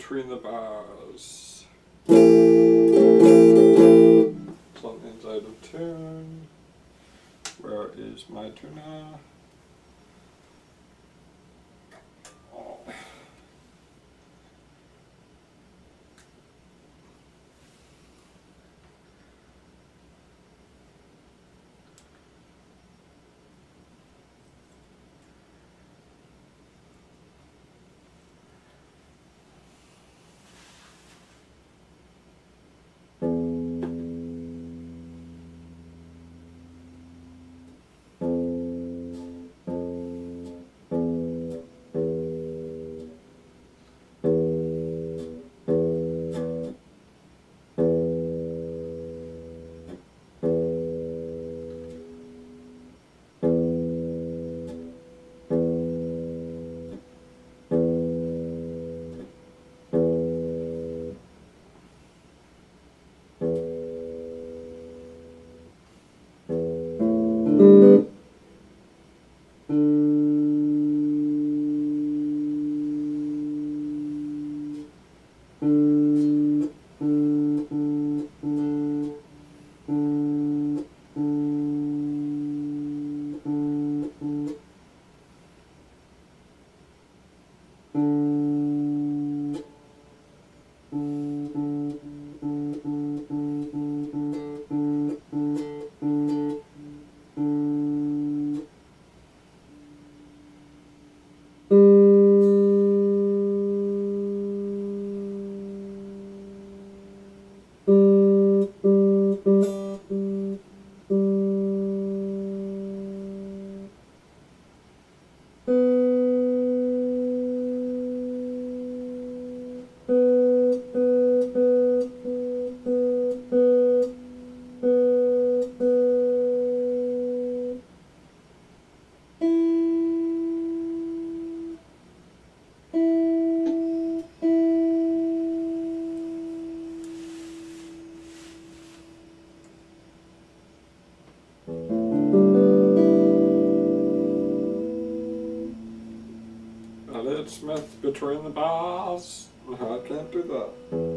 Between the bars. Something's out of tune. Where is my tuna? Between the bars. I can't do that.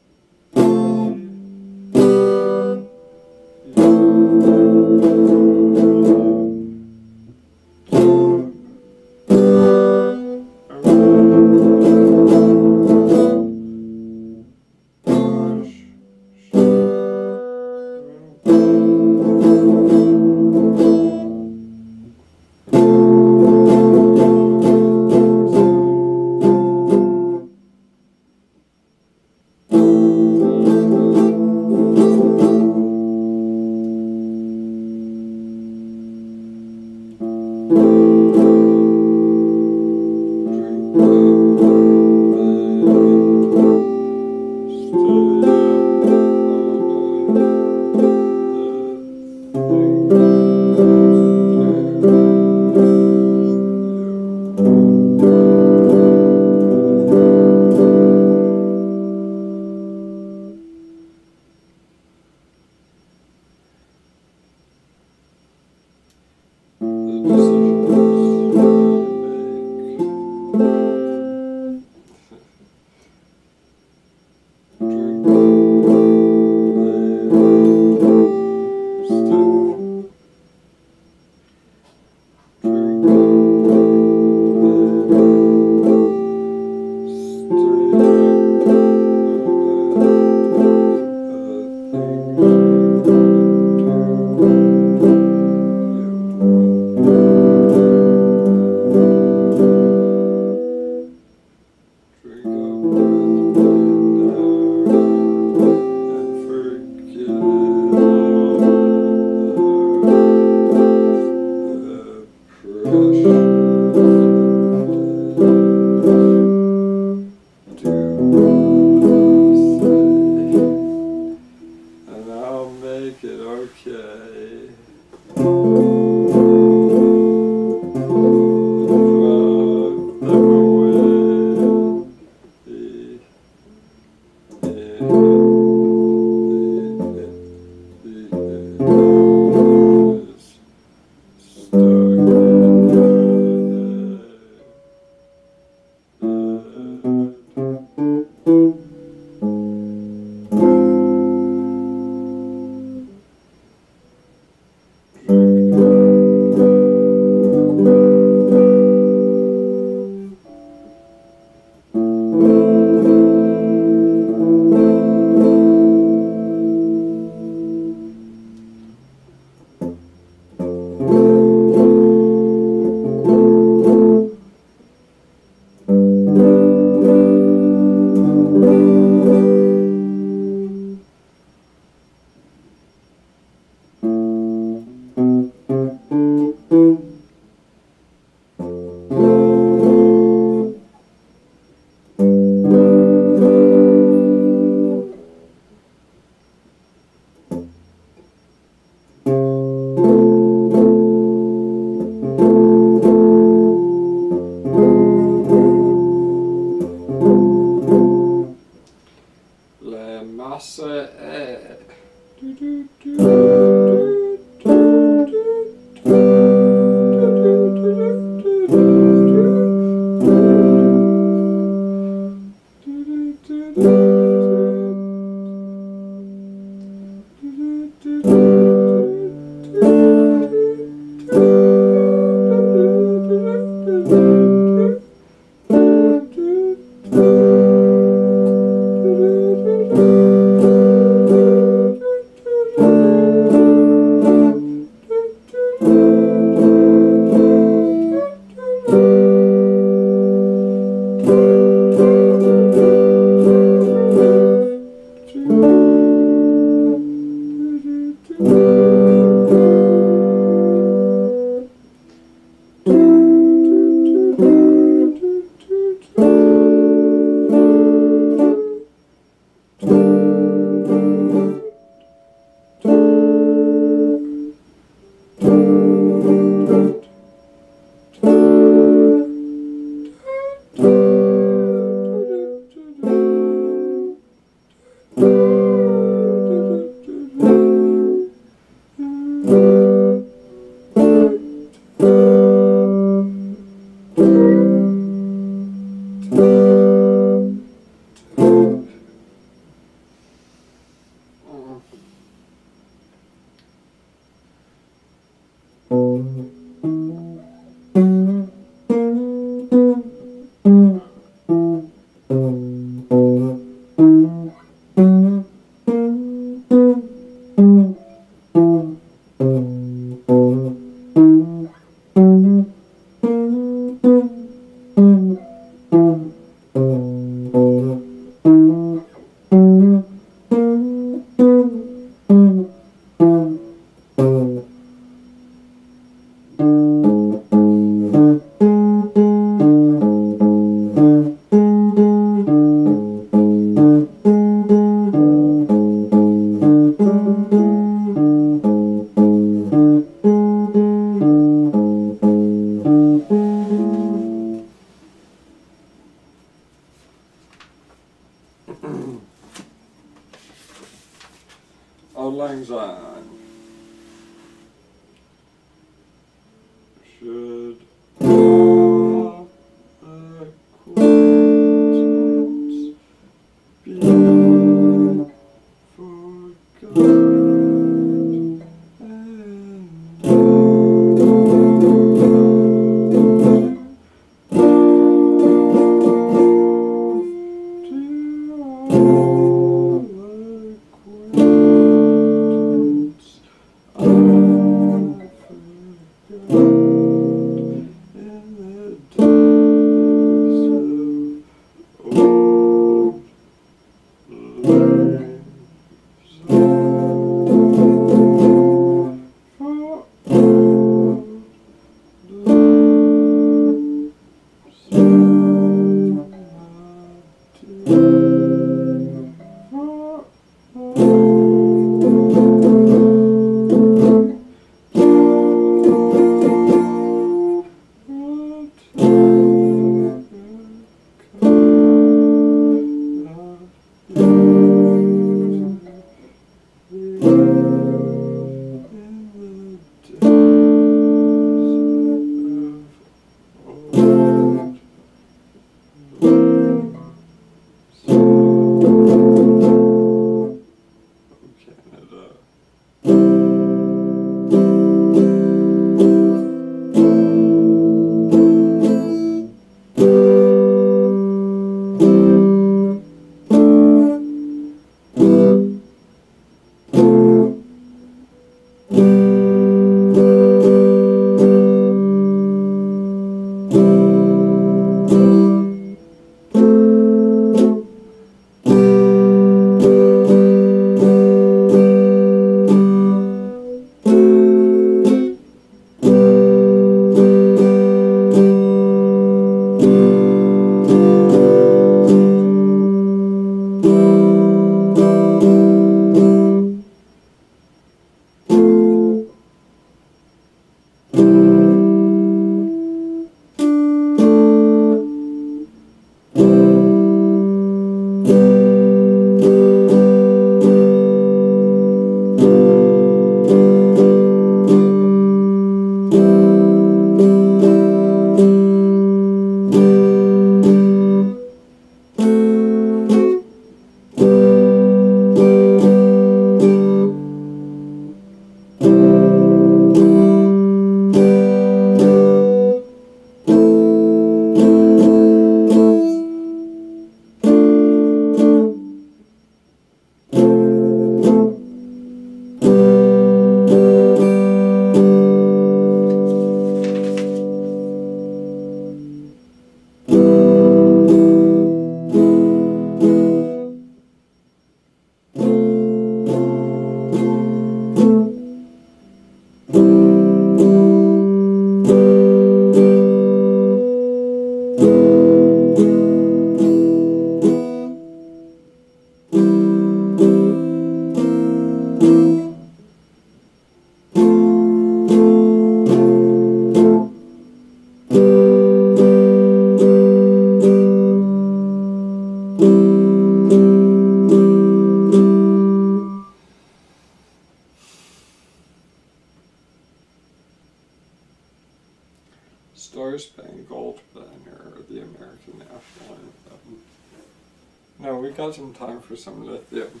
Got time for some lithium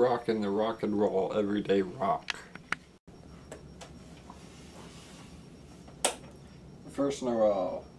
rocking the rock and roll everyday rock. First Noel. I need